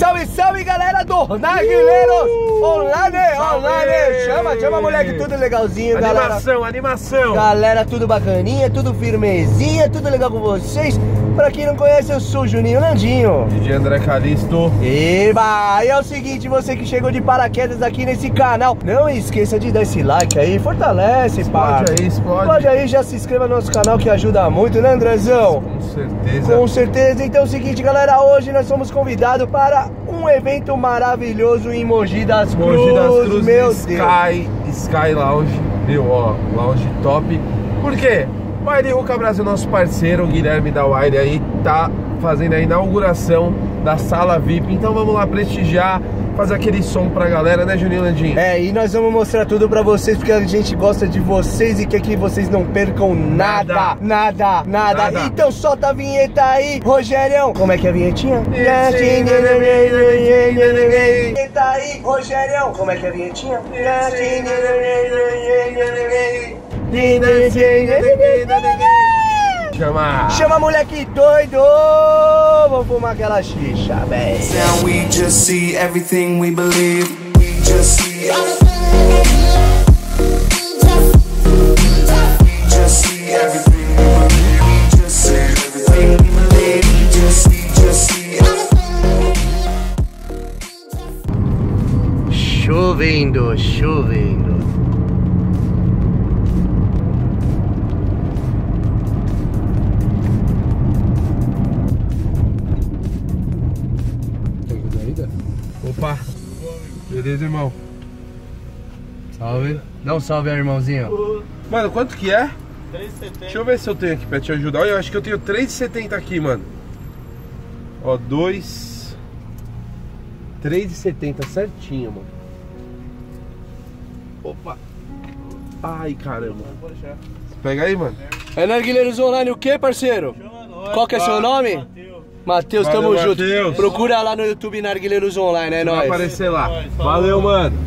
Salve, salve, galera do Narguileiros Online, online. Chama, chama, moleque, tudo legalzinho, galera. Animação, animação. Galera, tudo bacaninha, tudo firmezinha, tudo legal com vocês. Pra quem não conhece, eu sou o Juninho Landinho. DJ André Calisto. Eba! E é o seguinte, você que chegou de paraquedas aqui nesse canal, não esqueça de dar esse like aí, fortalece, pá. Explode aí, explode. Pode aí, já se inscreva no nosso canal que ajuda muito, né, Andrezão? Com certeza. Com certeza. Então é o seguinte, galera, hoje nós somos convidados para um evento maravilhoso em Mogi das Cruzes. Mogi das Cruzes meu Deus. Sky, Sky Lounge. Meu, ó, lounge top. Por quê? Ruca Brasil, nosso parceiro, o Guilherme da Wire aí, tá fazendo a inauguração da sala VIP. Então vamos lá prestigiar, fazer aquele som pra galera, né, Juninho Landinho? É, e nós vamos mostrar tudo pra vocês, porque a gente gosta de vocês e quer que vocês não percam nada, Nada. nada, nada. Então solta a vinheta aí, Rogerião. Como é que é a vinhetinha? Vinheta aí, Rogerião. Como é que é a vinhetinha? Chama! Chama moleque doido! Vamos fumar aquela xixa, véi. Now we just see everything we believe. We just see. We just see everything we believe. We just Beleza, irmão? Salve. Dá um salve aí, irmãozinho. Mano, quanto que é? 3,70. Deixa eu ver se eu tenho aqui pra te ajudar. Olha, eu acho que eu tenho 3,70 aqui, mano. Ó, 2. 3,70 certinho, mano. Opa! Ai, caramba. Pega aí, mano. É Narguilheiros Online o que, parceiro? Qual que é seu nome? Matheus, tamo Valeu, junto. Procura lá no YouTube Narguilheiros Online, é Vai nóis. aparecer lá. Valeu, mano.